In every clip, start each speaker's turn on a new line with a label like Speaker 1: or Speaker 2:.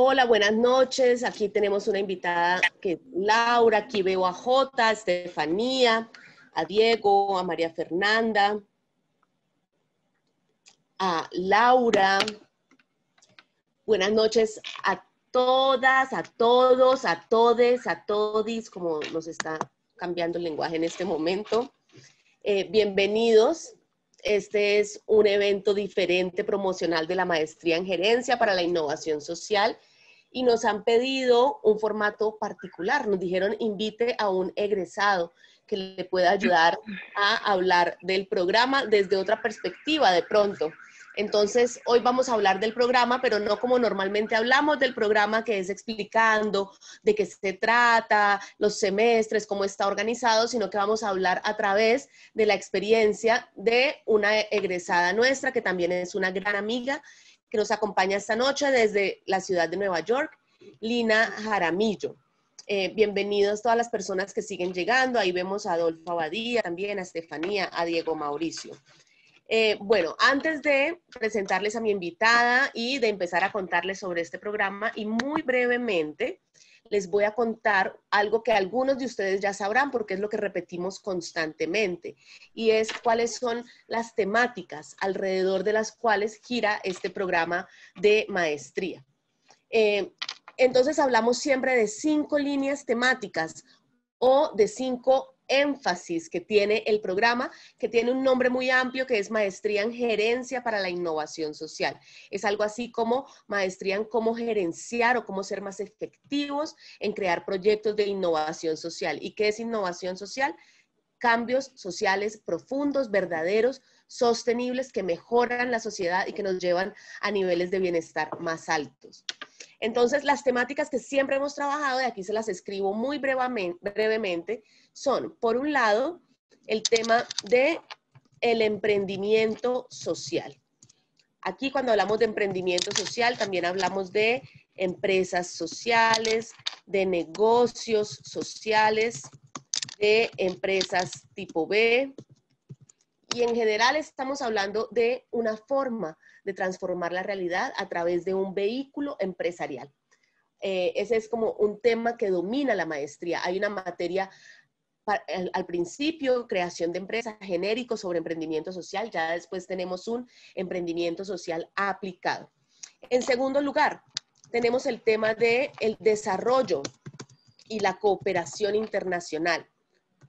Speaker 1: Hola, buenas noches. Aquí tenemos una invitada que es Laura. Aquí veo a Jota, a Estefanía, a Diego, a María Fernanda, a Laura. Buenas noches a todas, a todos, a todes, a todis, como nos está cambiando el lenguaje en este momento. Eh, bienvenidos. Este es un evento diferente promocional de la maestría en gerencia para la innovación social y nos han pedido un formato particular. Nos dijeron invite a un egresado que le pueda ayudar a hablar del programa desde otra perspectiva de pronto. Entonces, hoy vamos a hablar del programa, pero no como normalmente hablamos del programa, que es explicando de qué se trata, los semestres, cómo está organizado, sino que vamos a hablar a través de la experiencia de una egresada nuestra, que también es una gran amiga, que nos acompaña esta noche desde la ciudad de Nueva York, Lina Jaramillo. Eh, bienvenidos todas las personas que siguen llegando. Ahí vemos a Adolfo Abadía, también a Estefanía, a Diego Mauricio. Eh, bueno, antes de presentarles a mi invitada y de empezar a contarles sobre este programa, y muy brevemente, les voy a contar algo que algunos de ustedes ya sabrán porque es lo que repetimos constantemente, y es cuáles son las temáticas alrededor de las cuales gira este programa de maestría. Eh, entonces hablamos siempre de cinco líneas temáticas o de cinco énfasis que tiene el programa, que tiene un nombre muy amplio que es Maestría en Gerencia para la Innovación Social. Es algo así como maestría en cómo gerenciar o cómo ser más efectivos en crear proyectos de innovación social. ¿Y qué es innovación social? Cambios sociales profundos, verdaderos, sostenibles que mejoran la sociedad y que nos llevan a niveles de bienestar más altos. Entonces, las temáticas que siempre hemos trabajado, y aquí se las escribo muy brevemente, son, por un lado, el tema de el emprendimiento social. Aquí cuando hablamos de emprendimiento social, también hablamos de empresas sociales, de negocios sociales, de empresas tipo B. Y en general estamos hablando de una forma de transformar la realidad a través de un vehículo empresarial. Eh, ese es como un tema que domina la maestría. Hay una materia al, principio, creación de empresas genéricos sobre emprendimiento social, ya después tenemos un emprendimiento social aplicado. En segundo lugar, tenemos el tema de el desarrollo y la cooperación internacional.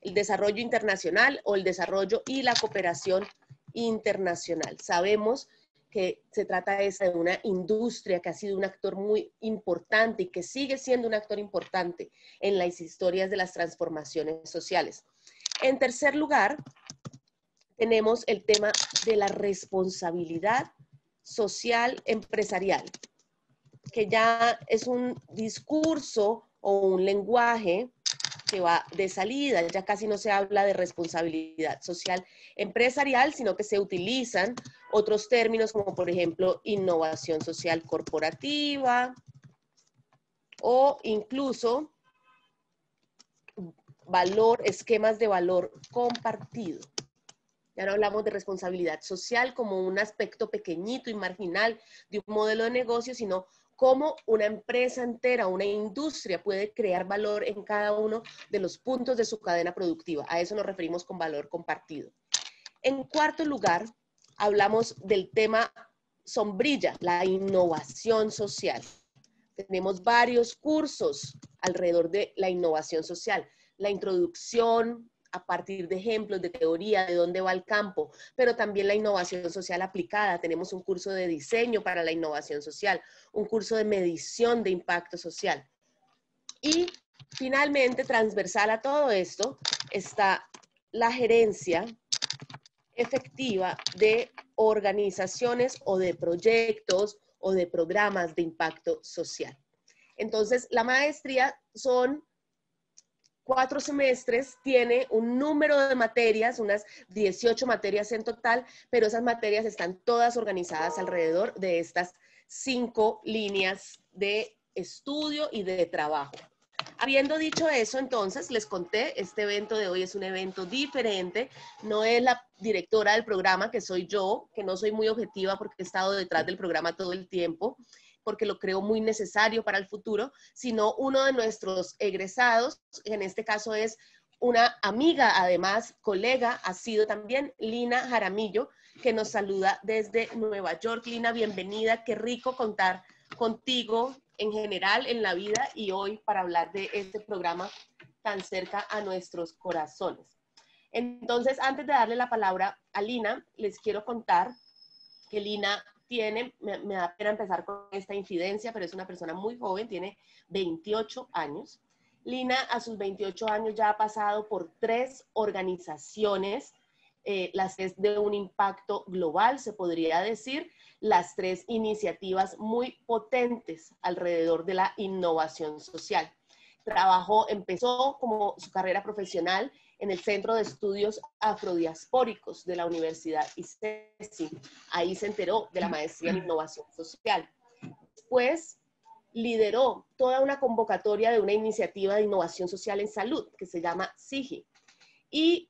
Speaker 1: El desarrollo internacional o el desarrollo y la cooperación internacional. Sabemos que se trata de una industria que ha sido un actor muy importante y que sigue siendo un actor importante en las historias de las transformaciones sociales. En tercer lugar, tenemos el tema de la responsabilidad social empresarial, que ya es un discurso o un lenguaje que va de salida, ya casi no se habla de responsabilidad social empresarial, sino que se utilizan otros términos como por ejemplo innovación social corporativa o incluso valor, esquemas de valor compartido. Ya no hablamos de responsabilidad social como un aspecto pequeñito y marginal de un modelo de negocio, sino cómo una empresa entera, una industria puede crear valor en cada uno de los puntos de su cadena productiva. A eso nos referimos con valor compartido. En cuarto lugar, hablamos del tema sombrilla, la innovación social. Tenemos varios cursos alrededor de la innovación social. La introducción, a partir de ejemplos, de teoría, de dónde va el campo, pero también la innovación social aplicada. Tenemos un curso de diseño para la innovación social, un curso de medición de impacto social. Y finalmente, transversal a todo esto, está la gerencia efectiva de organizaciones o de proyectos o de programas de impacto social. Entonces, la maestría son cuatro semestres, tiene un número de materias, unas 18 materias en total, pero esas materias están todas organizadas alrededor de estas cinco líneas de estudio y de trabajo. Habiendo dicho eso, entonces les conté, este evento de hoy es un evento diferente, no es la directora del programa, que soy yo, que no soy muy objetiva porque he estado detrás del programa todo el tiempo, porque lo creo muy necesario para el futuro, sino uno de nuestros egresados, en este caso es una amiga, además, colega, ha sido también Lina Jaramillo, que nos saluda desde Nueva York. Lina, bienvenida. Qué rico contar contigo en general en la vida y hoy para hablar de este programa tan cerca a nuestros corazones. Entonces, antes de darle la palabra a Lina, les quiero contar que Lina tiene, me, me da pena empezar con esta incidencia, pero es una persona muy joven, tiene 28 años Lina a sus 28 años ya ha pasado por tres organizaciones, eh, las tres de un impacto global, se podría decir, las tres iniciativas muy potentes alrededor de la innovación social. Trabajó, empezó como su carrera profesional en el Centro de Estudios Afrodiaspóricos de la Universidad ICESI. Ahí se enteró de la maestría en innovación social. Después lideró toda una convocatoria de una iniciativa de innovación social en salud que se llama SIGI. Y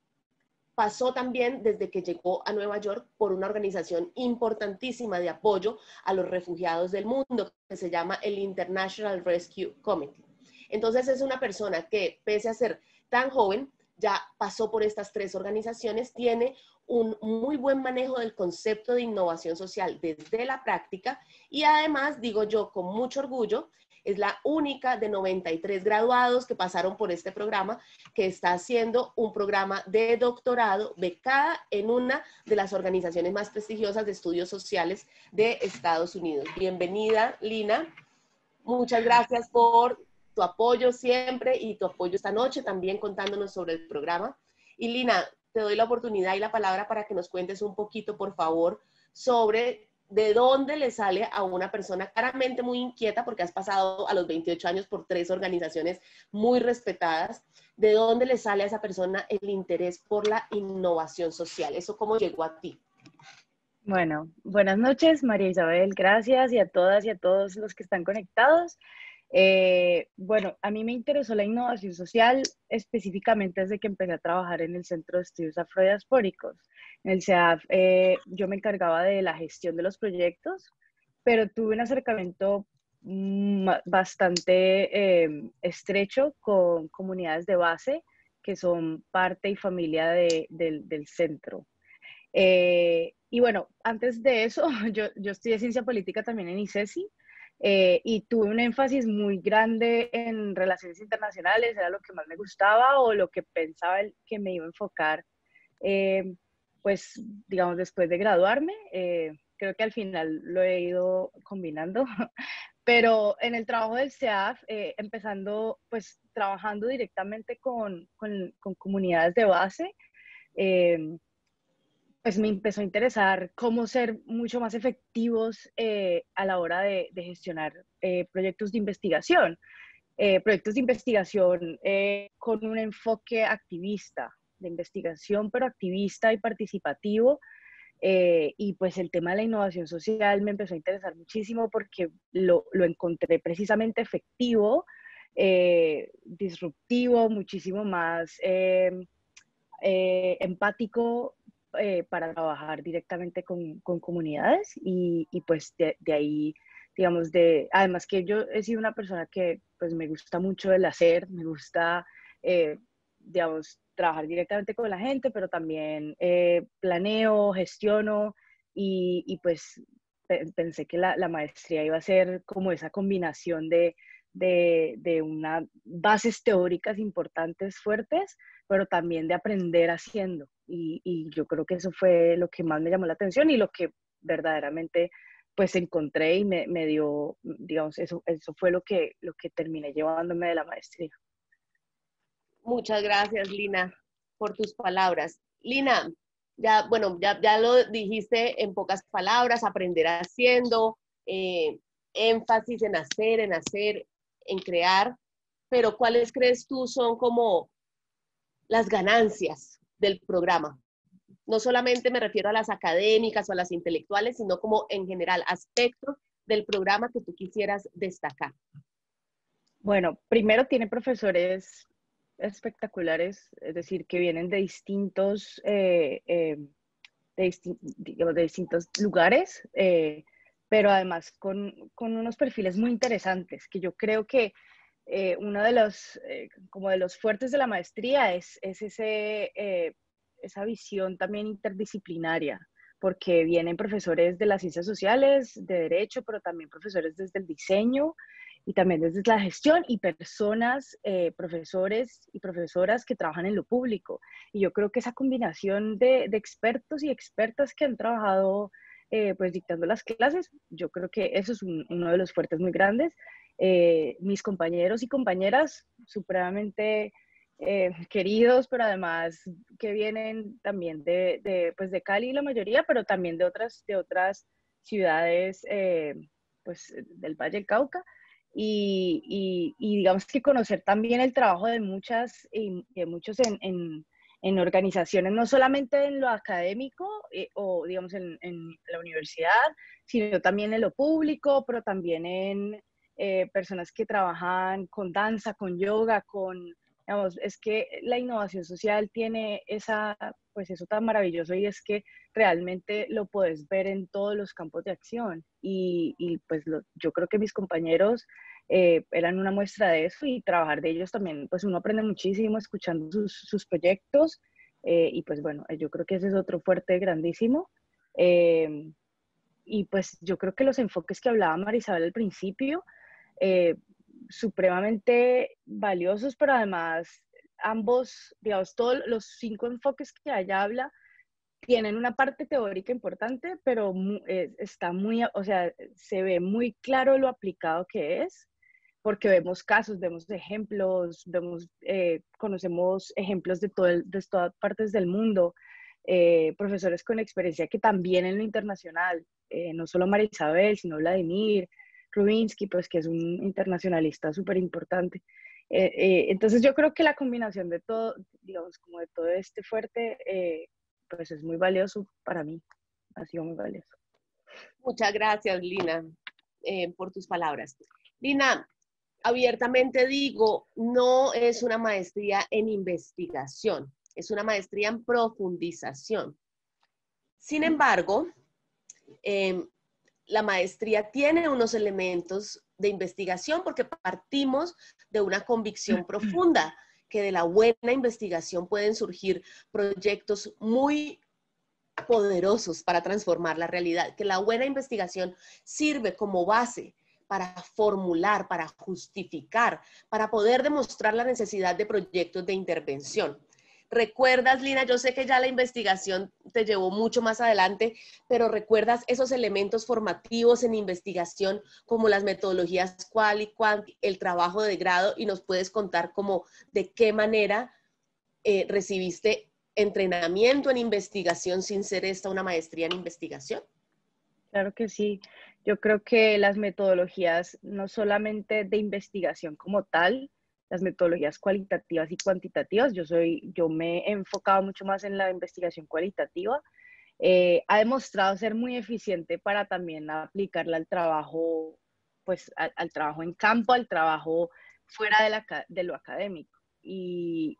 Speaker 1: pasó también desde que llegó a Nueva York por una organización importantísima de apoyo a los refugiados del mundo que se llama el International Rescue Committee. Entonces es una persona que, pese a ser tan joven, ya pasó por estas tres organizaciones, tiene un muy buen manejo del concepto de innovación social desde la práctica y además, digo yo con mucho orgullo, es la única de 93 graduados que pasaron por este programa que está haciendo un programa de doctorado becada en una de las organizaciones más prestigiosas de estudios sociales de Estados Unidos. Bienvenida, Lina. Muchas gracias por tu apoyo siempre y tu apoyo esta noche también contándonos sobre el programa. Y Lina, te doy la oportunidad y la palabra para que nos cuentes un poquito, por favor, sobre de dónde le sale a una persona claramente muy inquieta, porque has pasado a los 28 años por tres organizaciones muy respetadas, de dónde le sale a esa persona el interés por la innovación social. ¿Eso cómo llegó a ti?
Speaker 2: Bueno, buenas noches, María Isabel, gracias y a todas y a todos los que están conectados. Eh, bueno, a mí me interesó la innovación social específicamente desde que empecé a trabajar en el Centro de Estudios Afrodiaspóricos. En el CEAF eh, yo me encargaba de la gestión de los proyectos, pero tuve un acercamiento mm, bastante em, estrecho con comunidades de base que son parte y familia del centro. Eh, y bueno, antes de eso, yo, yo estudié ciencia política también en ICESI eh, y tuve un énfasis muy grande en relaciones internacionales, era lo que más me gustaba o lo que pensaba que me iba a enfocar, eh, pues digamos, después de graduarme. Eh, creo que al final lo he ido combinando, pero en el trabajo del CEAF, empezando, pues trabajando directamente con, con, con comunidades de base, pues me empezó a interesar cómo ser mucho más efectivos eh, a la hora de, gestionar eh, proyectos de investigación. Eh, proyectos de investigación con un enfoque activista, de investigación, pero activista y participativo. y pues el tema de la innovación social me empezó a interesar muchísimo porque lo, lo encontré precisamente efectivo, disruptivo, muchísimo más empático eh, para trabajar directamente con, con comunidades y, y pues de, de, ahí, digamos, de, además que yo he sido una persona que pues me gusta mucho el hacer, me gusta, eh, digamos, trabajar directamente con la gente, pero también eh, planeo, gestiono y, y pues pensé que la, la, maestría iba a ser como esa combinación de, de, de unas bases teóricas importantes, fuertes, pero también de aprender haciendo. Y, yo creo que eso fue lo que más me llamó la atención y lo que verdaderamente pues encontré y me, me dio, digamos, eso, eso fue lo que, lo que terminé llevándome de la maestría.
Speaker 1: Muchas gracias, Lina, por tus palabras. Lina, ya, bueno, ya, ya lo dijiste en pocas palabras, aprender haciendo, eh, énfasis en hacer, en hacer, en crear, pero ¿cuáles crees tú son como las ganancias del programa. No solamente me refiero a las académicas o a las intelectuales, sino como en general aspectos del programa que tú quisieras destacar.
Speaker 2: Bueno, primero tiene profesores espectaculares, es decir, que vienen de distintos, eh, eh, de, distintos lugares, eh, pero además con, con unos perfiles muy interesantes, que yo creo que eh, uno de los, eh, como de los fuertes de la maestría es, es ese, eh, esa visión también interdisciplinaria, porque vienen profesores de las ciencias sociales, de derecho, pero también profesores desde el diseño y también desde la gestión y personas, profesores y profesoras que trabajan en lo público. Y yo creo que esa combinación de, de expertos y expertas que han trabajado pues dictando las clases, yo creo que eso es uno de los fuertes muy grandes eh, mis compañeros y compañeras supremamente eh, queridos, pero además que vienen también de, pues de Cali la mayoría, pero también de otras, de otras ciudades eh, pues, del Valle del Cauca. Y, digamos que conocer también el trabajo de muchas y de muchos en, en, organizaciones, no solamente en lo académico o digamos en, la universidad, sino también en lo público, pero también en, eh, personas que trabajan con danza, con yoga, con, digamos, es que la innovación social tiene esa, pues eso tan maravilloso y es que realmente lo puedes ver en todos los campos de acción. Y, y pues yo creo que mis compañeros eh, eran una muestra de eso y trabajar de ellos también, pues uno aprende muchísimo escuchando sus, sus proyectos eh, y pues bueno, yo creo que ese es otro fuerte grandísimo. y pues yo creo que los enfoques que hablaba Marisabel al principio, eh, supremamente valiosos, pero además ambos, digamos, todos los cinco enfoques que ella habla tienen una parte teórica importante, pero eh, está muy, o sea, se ve muy claro lo aplicado que es, porque vemos casos, vemos ejemplos, vemos, eh, conocemos ejemplos de, todo de todas partes del mundo, profesores con experiencia que también en lo internacional, no solo María Isabel, sino Vladimir, Rubinsky, pues que es un internacionalista súper importante. Eh, eh, entonces yo creo que la combinación de todo, digamos, como de todo este fuerte, eh, pues es muy valioso para mí, ha sido muy valioso.
Speaker 1: Muchas gracias, Lina, por tus palabras. Lina, abiertamente digo, no es una maestría en investigación, es una maestría en profundización. Sin embargo, la maestría tiene unos elementos de investigación porque partimos de una convicción profunda que de la buena investigación pueden surgir proyectos muy poderosos para transformar la realidad, que la buena investigación sirve como base para formular, para justificar, para poder demostrar la necesidad de proyectos de intervención. ¿Recuerdas, Lina? Yo sé que ya la investigación te llevó mucho más adelante, pero ¿recuerdas esos elementos formativos en investigación como las metodologías cual y cuant, el trabajo de grado y nos puedes contar cómo, de qué manera eh, recibiste entrenamiento en investigación sin ser esta una maestría en investigación?
Speaker 2: Claro que sí. Yo creo que las metodologías no solamente de investigación como tal, las metodologías cualitativas y cuantitativas. Yo, soy, yo me he enfocado mucho más en la investigación cualitativa. Eh, ha demostrado ser muy eficiente para también aplicarla al trabajo, pues al, trabajo en campo, al trabajo fuera de, lo académico. Y,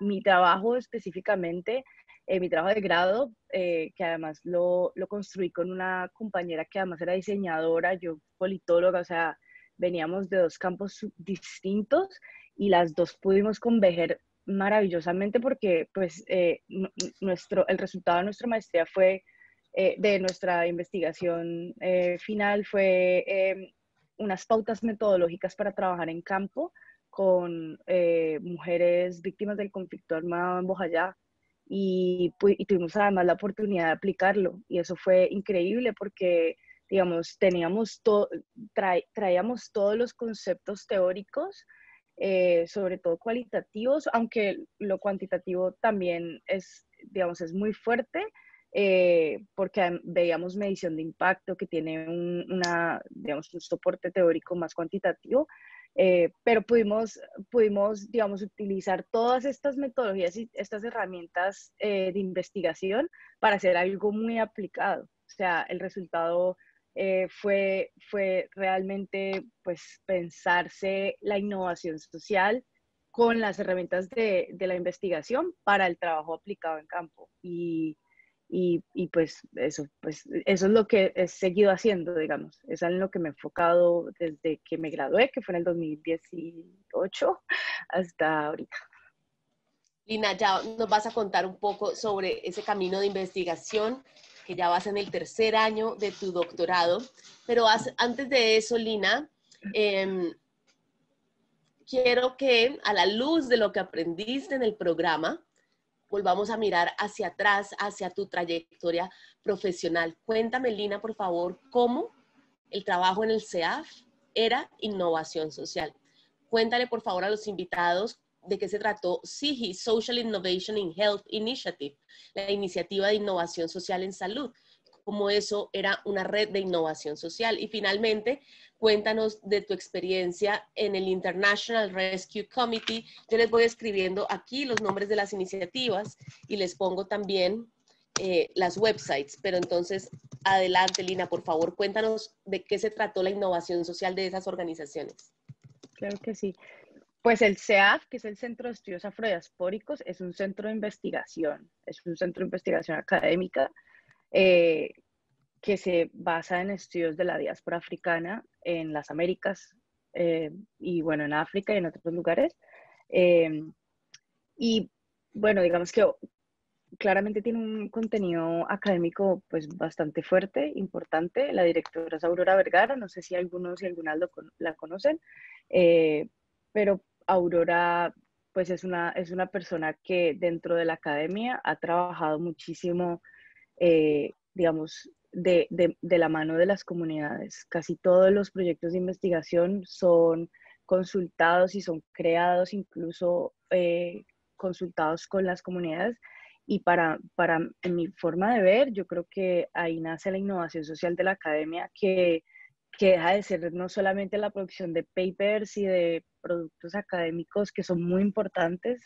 Speaker 2: mi trabajo específicamente, eh, mi trabajo de grado, eh, que además lo, lo, construí con una compañera que además era diseñadora, yo politóloga, o sea, veníamos de dos campos distintos y las dos pudimos converger maravillosamente porque pues eh, nuestro, el resultado de nuestra maestría fue, eh, de nuestra investigación eh, final fue em, unas pautas metodológicas para trabajar en campo con mujeres víctimas del conflicto armado en Bojayá y, y, tuvimos además la oportunidad de aplicarlo y eso fue increíble porque digamos teníamos todo traíamos todos los conceptos teóricos eh, sobre todo cualitativos, aunque lo cuantitativo también es, digamos, es muy fuerte, eh, porque veíamos medición de impacto que tiene un, una, digamos, un soporte teórico más cuantitativo, eh, pero pudimos, pudimos, digamos, utilizar todas estas metodologías y estas herramientas de investigación para hacer algo muy aplicado. O sea, el resultado eh, fue, fue realmente pues pensarse la innovación social con las herramientas de, de, la investigación para el trabajo aplicado en campo. Y, y, y, pues eso, pues eso es lo que he seguido haciendo, digamos. Es en lo que me he enfocado desde que me gradué, que fue en el 2018 hasta ahorita.
Speaker 1: Lina, ya nos vas a contar un poco sobre ese camino de investigación, que ya vas en el tercer año de tu doctorado. Pero antes de eso, Lina, eh, quiero que a la luz de lo que aprendiste en el programa, volvamos a mirar hacia atrás, hacia tu trayectoria profesional. Cuéntame, Lina, por favor, cómo el trabajo en el CEAF era innovación social. Cuéntale, por favor, a los invitados de qué se trató SIGI, Social Innovation in Health Initiative, la iniciativa de innovación social en salud, como eso era una red de innovación social. Y finalmente, cuéntanos de tu experiencia en el International Rescue Committee. Yo les voy escribiendo aquí los nombres de las iniciativas y les pongo también eh, las websites. Pero entonces, adelante, Lina, por favor, cuéntanos de qué se trató la innovación social de esas organizaciones.
Speaker 2: Claro que sí. Pues el CEAF, que es el Centro de Estudios Afrodiaspóricos, es un centro de investigación, es un centro de investigación académica eh, que se basa en estudios de la diáspora africana en las Américas eh, y bueno, en África y en otros lugares. Eh, y bueno, digamos que claramente tiene un contenido académico pues bastante fuerte, importante. La directora es Aurora Vergara, no sé si algunos y algunas la conocen, pero Aurora pues es una, es una persona que dentro de la academia ha trabajado muchísimo, eh, digamos, de, la mano de las comunidades. Casi todos los proyectos de investigación son consultados y son creados, incluso eh, consultados con las comunidades. Y para, para, en mi forma de ver, yo creo que ahí nace la innovación social de la academia, que que deja de ser no solamente la producción de papers y de productos académicos que son muy importantes,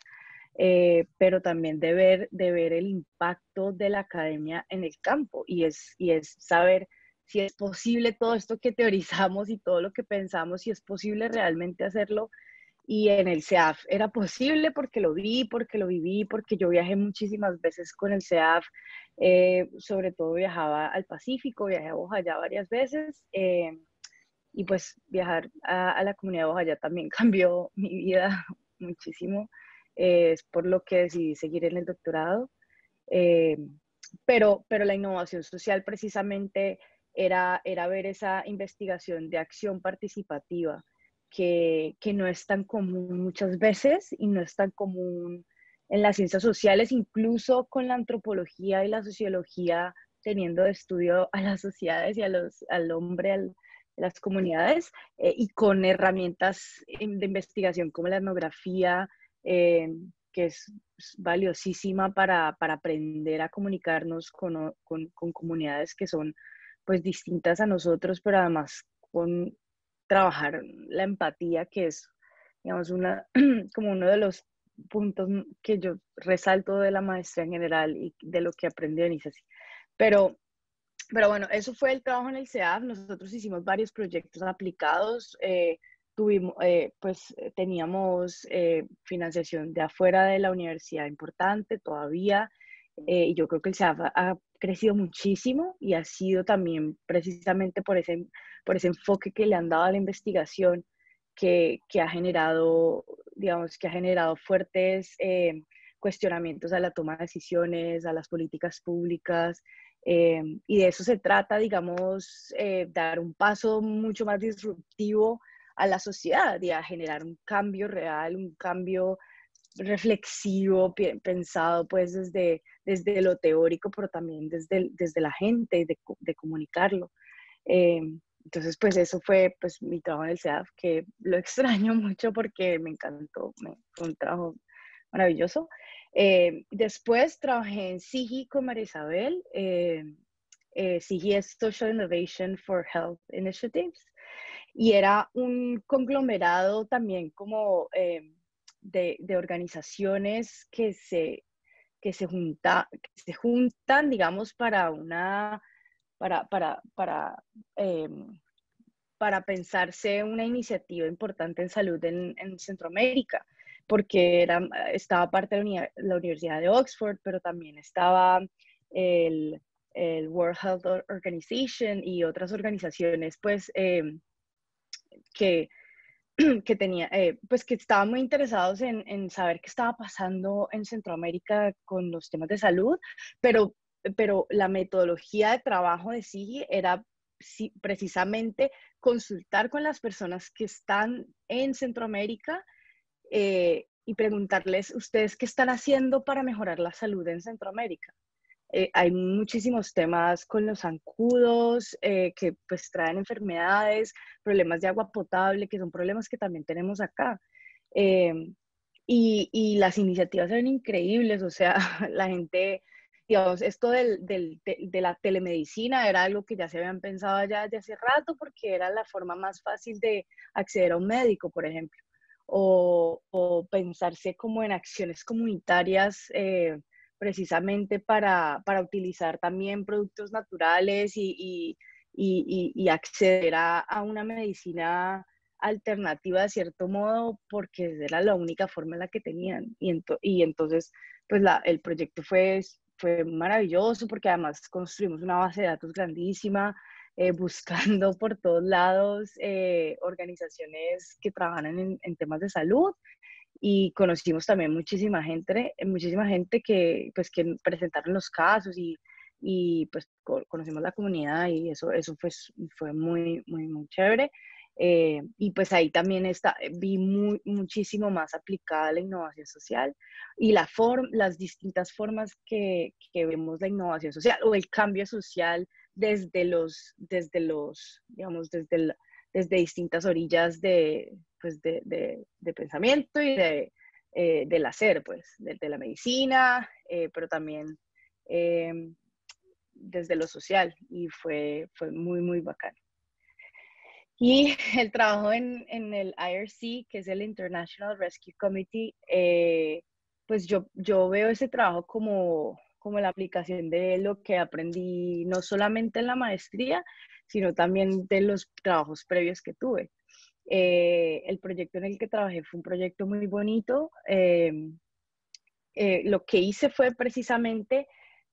Speaker 2: eh, pero también de ver, de ver el impacto de la academia en el campo y es, y es saber si es posible todo esto que teorizamos y todo lo que pensamos, si es posible realmente hacerlo. Y en el CEAF era posible porque lo vi, porque lo viví, porque yo viajé muchísimas veces con el CEAF eh, sobre todo viajaba al Pacífico, viajé a Bojayá varias veces eh, y pues viajar a, la comunidad de Bojayá también cambió mi vida muchísimo. Eh, es por lo que decidí seguir en el doctorado. pero, pero la innovación social precisamente era, era ver esa investigación de acción participativa que, que no es tan común muchas veces y no es tan común en las ciencias sociales, incluso con la antropología y la sociología, teniendo de estudio a las sociedades y a los, al hombre, a las comunidades, eh, y con herramientas de investigación como la etnografía, eh, que es valiosísima para, para aprender a comunicarnos con, con, comunidades que son pues distintas a nosotros, pero además con trabajar la empatía, que es, digamos, una, como uno de los puntos que yo resalto de la maestría en general y de lo que aprendí en ICESI. Pero, pero bueno, eso fue el trabajo en el CEAF. Nosotros hicimos varios proyectos aplicados. Eh, tuvimos, eh, pues teníamos eh, financiación de afuera de la universidad importante todavía. y yo creo que el CEAF ha, crecido muchísimo y ha sido también precisamente por ese, por ese enfoque que le han dado a la investigación que, que ha generado digamos, que ha generado fuertes eh, cuestionamientos a la toma de decisiones, a las políticas públicas, eh, y de eso se trata, digamos, eh, dar un paso mucho más disruptivo a la sociedad y a generar un cambio real, un cambio reflexivo, pensado pues desde, desde lo teórico, pero también desde, desde la gente, de, de comunicarlo. Entonces, pues eso fue pues mi trabajo en el CEAF, que lo extraño mucho porque me encantó, fue un trabajo maravilloso. Eh, después trabajé en SIGI con María Isabel. Eh, eh, SIGI es Social Innovation for Health Initiatives y era un conglomerado también como de, de, organizaciones que se, que, se junta, se juntan, digamos, para una para, para, para, em, para pensarse una iniciativa importante en salud en, Centroamérica, porque era, estaba parte de la, Universidad de Oxford, pero también estaba el, el World Health Organization y otras organizaciones, pues, em, que, tenía, eh, pues que estaban muy interesados en, saber qué estaba pasando en Centroamérica con los temas de salud, pero, pero la metodología de trabajo de sí era precisamente consultar con las personas que están en Centroamérica eh, y preguntarles, ¿ustedes qué están haciendo para mejorar la salud en Centroamérica? Eh, hay muchísimos temas con los zancudos eh, que pues traen enfermedades, problemas de agua potable, que son problemas que también tenemos acá. y, y, las iniciativas eran increíbles, o sea, la gente digamos, esto del, del, de, la telemedicina era algo que ya se habían pensado ya desde hace rato porque era la forma más fácil de acceder a un médico, por ejemplo, o, o pensarse como en acciones comunitarias eh, precisamente para, para, utilizar también productos naturales y, y, y, y acceder a, a, una medicina alternativa de cierto modo porque era la única forma en la que tenían. Y, y entonces, pues la, el proyecto fue fue maravilloso porque además construimos una base de datos grandísima, eh, buscando por todos lados eh, organizaciones que trabajan en, en, temas de salud y conocimos también muchísima gente, muchísima gente que, pues, que presentaron los casos y, y pues conocimos la comunidad y eso, eso fue, fue muy, muy, muy chévere. Eh, y pues ahí también está, eh, vi muchísimo más aplicada la innovación social y la las distintas formas que, que, vemos la innovación social o el cambio social desde los, desde los digamos, desde, desde distintas orillas de, pues de, de, pensamiento y de, eh, del hacer, pues, desde la medicina, pero también desde lo social y fue, fue muy, muy bacano. Y el trabajo en, en, el IRC, que es el International Rescue Committee, eh, pues yo, yo veo ese trabajo como, como la aplicación de lo que aprendí no solamente en la maestría, sino también de los trabajos previos que tuve. Eh, el proyecto en el que trabajé fue un proyecto muy bonito. Eh, lo que hice fue precisamente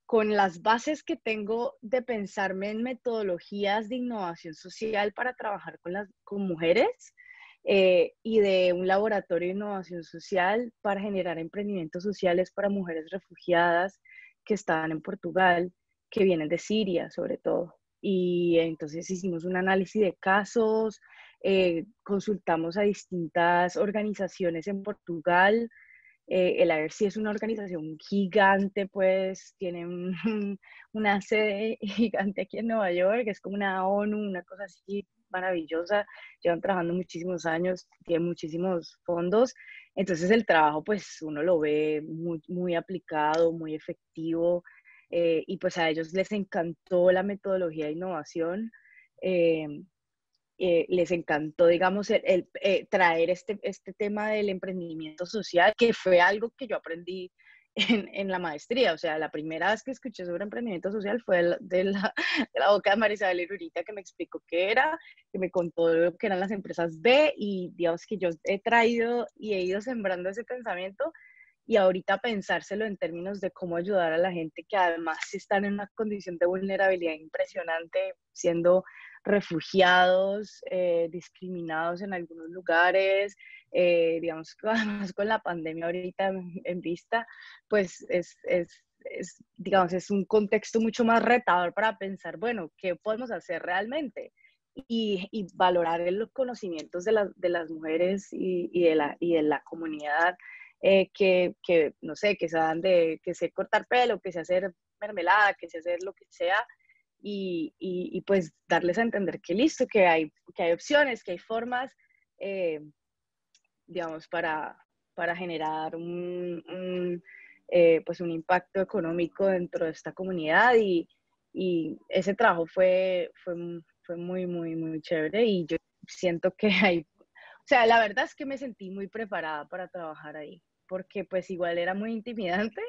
Speaker 2: con las bases que tengo de pensarme en metodologías de innovación social para trabajar con, las, con mujeres eh, y de un laboratorio de innovación social para generar emprendimientos sociales para mujeres refugiadas que estaban en Portugal, que vienen de Siria sobre todo. Y entonces hicimos un análisis de casos, eh, consultamos a distintas organizaciones en Portugal, eh, el ARC es una organización gigante, pues tiene una sede gigante aquí en Nueva York, es como una ONU, una cosa así maravillosa, llevan trabajando muchísimos años, tiene muchísimos fondos, entonces el trabajo pues uno lo ve muy, muy aplicado, muy efectivo, eh, y pues a ellos les encantó la metodología de innovación. Eh, eh, les encantó, digamos, el, eh, traer este, este tema del emprendimiento social, que fue algo que yo aprendí en, en, la maestría. O sea, la primera vez que escuché sobre emprendimiento social fue de la, de la boca de Marisabel Irurita, que me explicó qué era, que me contó lo que eran las empresas B y, digamos, que yo he traído y he ido sembrando ese pensamiento y ahorita pensárselo en términos de cómo ayudar a la gente que además están en una condición de vulnerabilidad impresionante, siendo refugiados, eh, discriminados en algunos lugares, eh, digamos, además con la pandemia ahorita en, vista, pues es, es, digamos, es un contexto mucho más retador para pensar, bueno, ¿qué podemos hacer realmente? Y, valorar los conocimientos de, de las mujeres y, de la, y de la comunidad eh, que, que, no sé, que sean de, que sé cortar pelo, que sé hacer mermelada, que sé hacer lo que sea, y, y, pues darles a entender que listo, que hay, que hay opciones, que hay formas, eh, digamos, para, para generar un, un eh, pues un impacto económico dentro de esta comunidad y, y ese trabajo fue, fue, fue, muy, muy, muy chévere y yo siento que hay, o sea, la verdad es que me sentí muy preparada para trabajar ahí, porque pues igual era muy intimidante,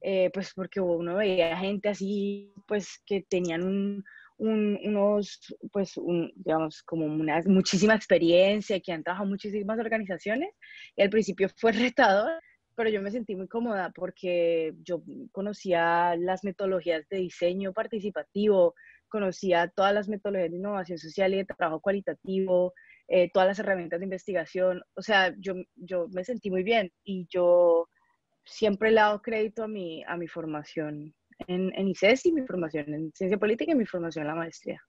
Speaker 2: eh, pues porque uno veía gente así, pues que tenían un, unos, pues, digamos, como una muchísima experiencia, que han trabajado muchísimas organizaciones, y al principio fue retador, pero yo me sentí muy cómoda porque yo conocía las metodologías de diseño participativo, conocía todas las metodologías de innovación social y de trabajo cualitativo, eh, todas las herramientas de investigación. O sea, yo, yo me sentí muy bien y yo siempre le he crédito a mi, a mi formación en, en ICES y mi formación en ciencia política y mi formación en la maestría.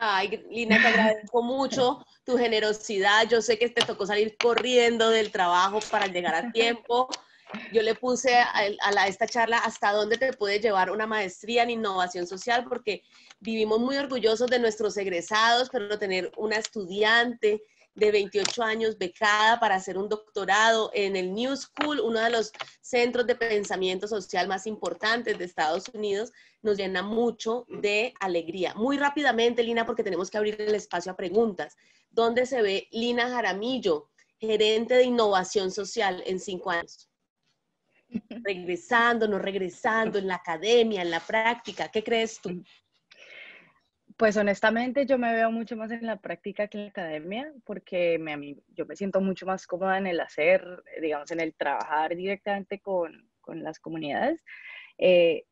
Speaker 1: Ay, Lina, te agradezco mucho tu generosidad. Yo sé que te tocó salir corriendo del trabajo para llegar a tiempo. Yo le puse a, esta charla hasta dónde te puede llevar una maestría en innovación social, porque vivimos muy orgullosos de nuestros egresados, pero tener una estudiante de 28 años becada para hacer un doctorado en el New School, uno de los centros de pensamiento social más importantes de Estados Unidos, nos llena mucho de alegría. Muy rápidamente, Lina, porque tenemos que abrir el espacio a preguntas. ¿Dónde se ve Lina Jaramillo, gerente de innovación social en cinco años? Regresando, no regresando, en la academia, en la práctica, ¿qué crees tú?
Speaker 2: Pues honestamente yo me veo mucho más en la práctica que en la academia, porque me, a mí, yo me siento mucho más cómoda en el hacer, digamos, en el trabajar directamente con, con las comunidades. Eh,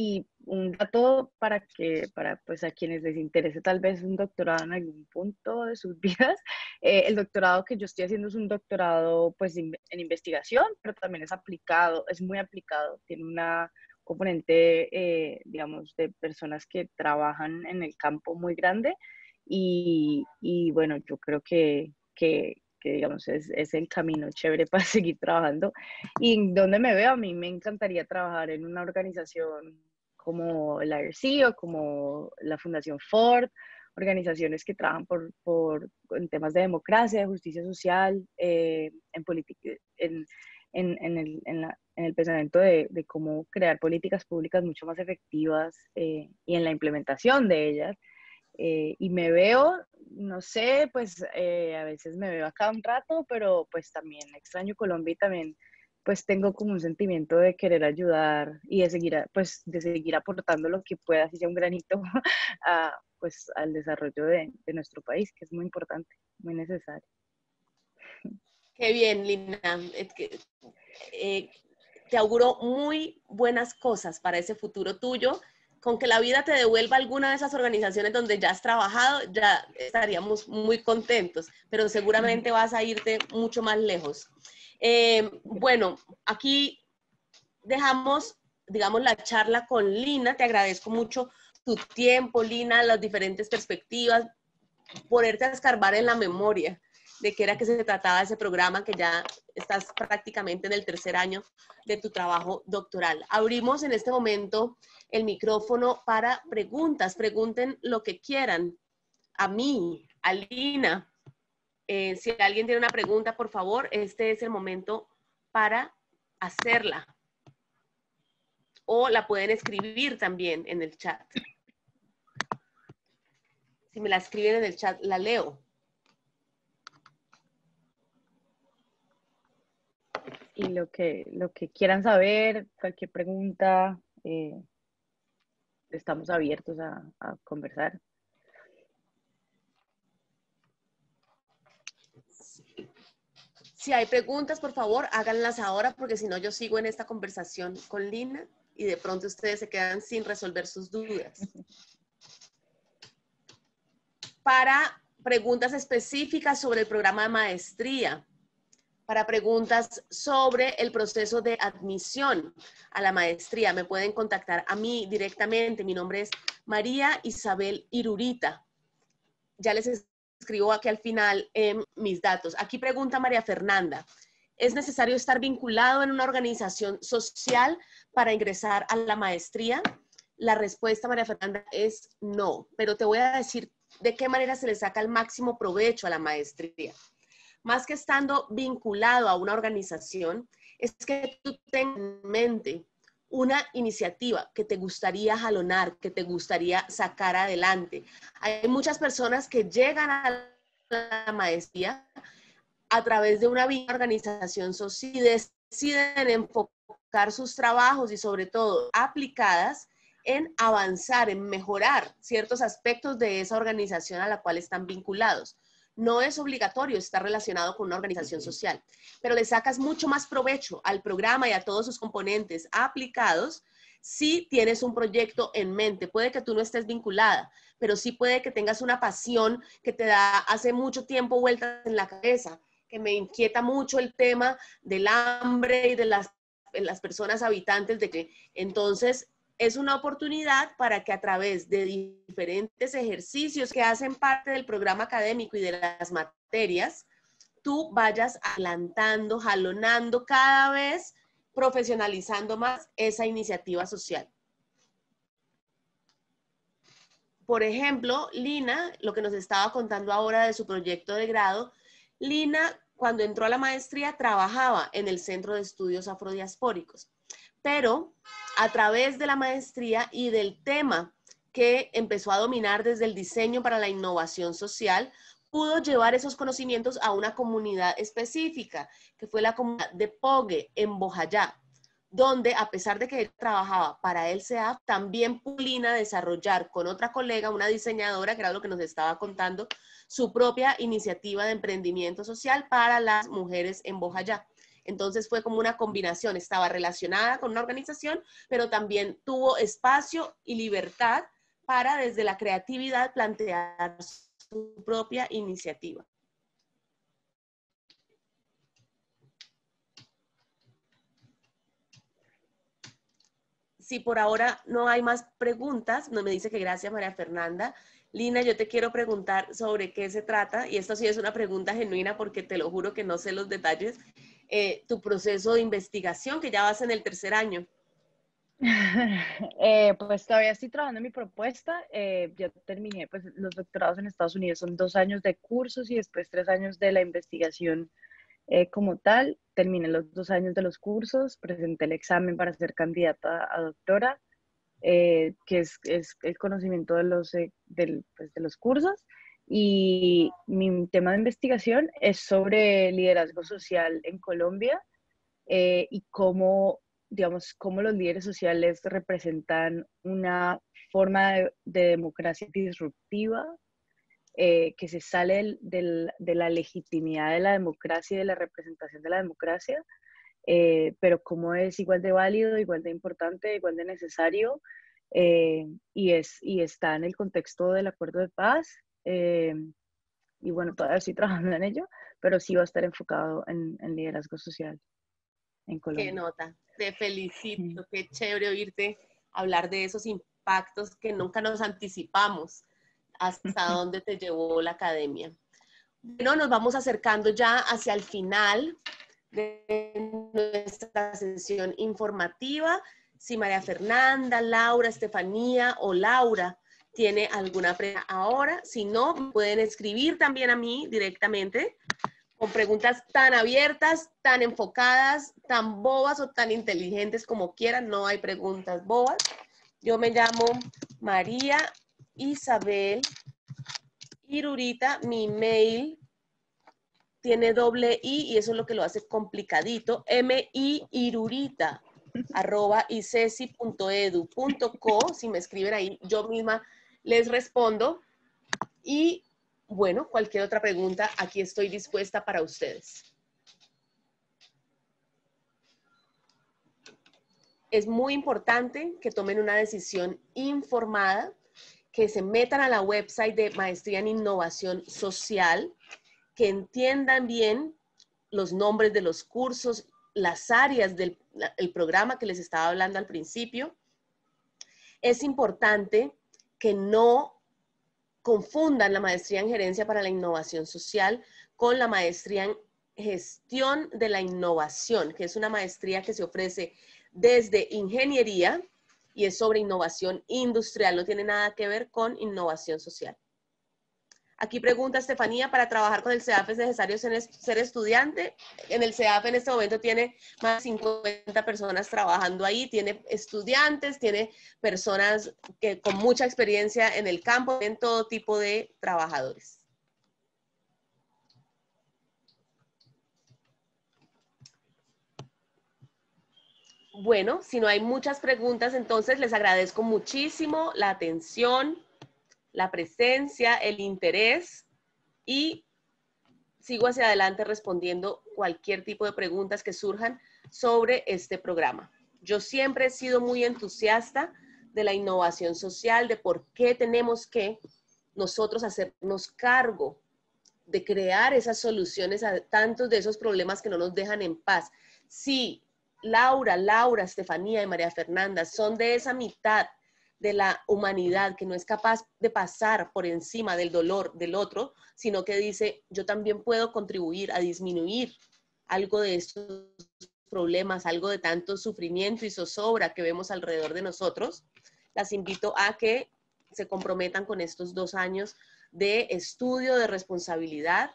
Speaker 2: y un dato para que, para pues a quienes les interese tal vez un doctorado en algún punto de sus vidas, eh, el doctorado que yo estoy haciendo es un doctorado pues en investigación, pero también es aplicado, es muy aplicado, tiene una componente, eh, digamos, de personas que trabajan en el campo muy grande y, y bueno, yo creo que, que, que digamos, es, es, el camino chévere para seguir trabajando. Y donde me veo, a mí me encantaría trabajar en una organización como la IRC o como la Fundación Ford, organizaciones que trabajan por, por en temas de democracia, de justicia social, eh, en, en, en, en, el, en, la, en el pensamiento de, de, cómo crear políticas públicas mucho más efectivas eh, y en la implementación de ellas. Eh, y me veo, no sé, pues eh, a veces me veo acá un rato, pero pues también extraño Colombia y también pues tengo como un sentimiento de querer ayudar y de seguir, pues de seguir aportando lo que pueda, si sea un granito, a, pues al desarrollo de, de nuestro país, que es muy importante, muy necesario.
Speaker 1: Qué bien, Lina. Eh, te auguro muy buenas cosas para ese futuro tuyo. Con que la vida te devuelva alguna de esas organizaciones donde ya has trabajado, ya estaríamos muy contentos, pero seguramente vas a irte mucho más lejos. Eh, bueno, aquí dejamos, digamos, la charla con Lina. Te agradezco mucho tu tiempo, Lina, las diferentes perspectivas, ponerte a escarbar en la memoria de qué era que se trataba ese programa, que ya estás prácticamente en el tercer año de tu trabajo doctoral. Abrimos en este momento el micrófono para preguntas. Pregunten lo que quieran. A mí, a Lina. Eh, si alguien tiene una pregunta, por favor, este es el momento para hacerla. O la pueden escribir también en el chat. Si me la escriben en el chat, la leo.
Speaker 2: y lo que, lo que quieran saber, cualquier pregunta, eh, estamos abiertos a, conversar.
Speaker 1: Si hay preguntas, por favor, háganlas ahora, porque si no, yo sigo en esta conversación con Lina y de pronto ustedes se quedan sin resolver sus dudas. Para preguntas específicas sobre el programa de maestría, para preguntas sobre el proceso de admisión a la maestría. Me pueden contactar a mí directamente. Mi nombre es María Isabel Irurita. Ya les escribo aquí al final en mis datos. Aquí pregunta María Fernanda. ¿Es necesario estar vinculado en una organización social para ingresar a la maestría? La respuesta, María Fernanda, es no, pero te voy a decir de qué manera se le saca el máximo provecho a la maestría más que estando vinculado a una organización, es que tú tengas en mente una iniciativa que te gustaría jalonar, que te gustaría sacar adelante. Hay muchas personas que llegan a la maestría a través de una organización social y deciden enfocar sus trabajos y sobre todo aplicadas en avanzar, en mejorar ciertos aspectos de esa organización a la cual están vinculados no es obligatorio estar relacionado con una organización social, pero le sacas mucho más provecho al programa y a todos sus componentes aplicados si tienes un proyecto en mente. Puede que tú no estés vinculada, pero sí puede que tengas una pasión que te da hace mucho tiempo vueltas en la cabeza, que me inquieta mucho el tema del hambre y de las, las personas habitantes de que entonces es una oportunidad para que a través de diferentes ejercicios que hacen parte del programa académico y de las materias, tú vayas adelantando, jalonando cada vez, profesionalizando más esa iniciativa social. Por ejemplo, Lina, lo que nos estaba contando ahora de su proyecto de grado, Lina, cuando entró a la maestría, trabajaba en el Centro de Estudios Afrodiaspóricos pero a través de la maestría y del tema que empezó a dominar desde el diseño para la innovación social, pudo llevar esos conocimientos a una comunidad específica, que fue la comunidad de Pogue, en Bojayá, donde a pesar de que él trabajaba para el CEAF, también Pulina desarrollar con otra colega, una diseñadora, que era lo que nos estaba contando, su propia iniciativa de emprendimiento social para las mujeres en Bojayá. Entonces fue como una combinación, estaba relacionada con una organización, pero también tuvo espacio y libertad para desde la creatividad plantear su propia iniciativa. Si por ahora no hay más preguntas, no me dice que gracias María Fernanda. Lina, yo te quiero preguntar sobre qué se trata, y esto sí es una pregunta genuina porque te lo juro que no sé los detalles. Eh, tu proceso de investigación, que ya vas en el tercer año?
Speaker 2: Eh, pues todavía estoy trabajando en mi propuesta. Eh, ya terminé, pues los doctorados en Estados Unidos son dos años de cursos y después tres años de la investigación como tal. Terminé los dos años de los cursos, presenté el examen para ser candidata a doctora, que es, es, el conocimiento de los, pues, de los cursos. Y mi tema de investigación es sobre liderazgo social en Colombia eh, y cómo, digamos, cómo los líderes sociales representan una forma de, democracia disruptiva eh, que se sale de la legitimidad de la democracia y de la representación de la democracia, eh, pero cómo es igual de válido, igual de importante, igual de necesario y, es, y está en el contexto del acuerdo de paz eh, y bueno, todavía estoy trabajando en ello, pero sí va a estar enfocado en, liderazgo social en Colombia.
Speaker 1: Qué nota, te felicito, qué chévere oírte hablar de esos impactos que nunca nos anticipamos hasta dónde te llevó la academia. Bueno, nos vamos acercando ya hacia el final de nuestra sesión informativa. Si María Fernanda, Laura, Estefanía o Laura tiene alguna pregunta ahora. Si no, pueden escribir también a mí directamente con preguntas tan abiertas, tan enfocadas, tan bobas o tan inteligentes como quieran. No hay preguntas bobas. Yo me llamo María Isabel Irurita. Mi mail tiene doble I y eso es lo que lo hace complicadito. M-I Irurita arroba icesi.edu.co. Si me escriben ahí, yo misma les respondo y bueno, cualquier otra pregunta, aquí estoy dispuesta para ustedes. Es muy importante que tomen una decisión informada, que se metan a la website de Maestría en Innovación Social, que entiendan bien los nombres de los cursos, las áreas del programa que les estaba hablando al principio. Es importante que no confundan la maestría en gerencia para la innovación social con la maestría en gestión de la innovación, que es una maestría que se ofrece desde ingeniería y es sobre innovación industrial, no tiene nada que ver con innovación social. Aquí pregunta Estefanía, ¿para trabajar con el CEAF es necesario ser estudiante? En el CEAF en este momento tiene más de 50 personas trabajando ahí, tiene estudiantes, tiene personas que, con mucha experiencia en el campo, en todo tipo de trabajadores. Bueno, si no hay muchas preguntas, entonces les agradezco muchísimo la atención la presencia, el interés y sigo hacia adelante respondiendo cualquier tipo de preguntas que surjan sobre este programa. Yo siempre he sido muy entusiasta de la innovación social, de por qué tenemos que nosotros hacernos cargo de crear esas soluciones a tantos de esos problemas que no nos dejan en paz. Si Laura, Laura, Estefanía y María Fernanda son de esa mitad de la humanidad que no es capaz de pasar por encima del dolor del otro, sino que dice, yo también puedo contribuir a disminuir algo de estos problemas, algo de tanto sufrimiento y zozobra que vemos alrededor de nosotros, las invito a que se comprometan con estos dos años de estudio, de responsabilidad,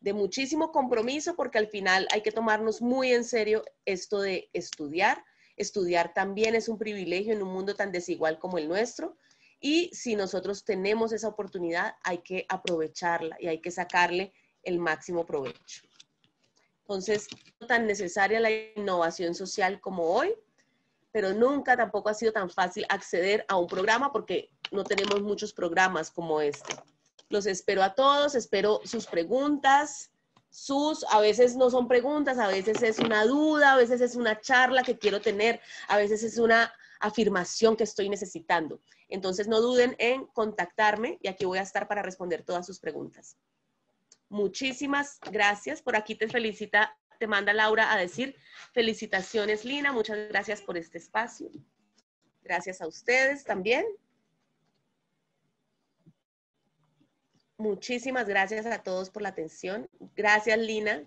Speaker 1: de muchísimo compromiso, porque al final hay que tomarnos muy en serio esto de estudiar. Estudiar también es un privilegio en un mundo tan desigual como el nuestro. Y si nosotros tenemos esa oportunidad, hay que aprovecharla y hay que sacarle el máximo provecho. Entonces, tan necesaria la innovación social como hoy, pero nunca tampoco ha sido tan fácil acceder a un programa porque no tenemos muchos programas como este. Los espero a todos, espero sus preguntas, sus, a veces no son preguntas, a veces es una duda, a veces es una charla que quiero tener, a veces es una afirmación que estoy necesitando. Entonces no duden en contactarme y aquí voy a estar para responder todas sus preguntas. Muchísimas gracias. Por aquí te felicita, te manda Laura a decir felicitaciones, Lina. Muchas gracias por este espacio. Gracias a ustedes también. Muchísimas gracias a todos por la atención. Gracias, Lina.